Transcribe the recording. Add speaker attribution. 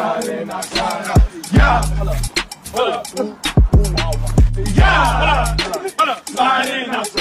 Speaker 1: I out. Yeah. Hold up. Hold up. Yeah. Hold up. Hold up.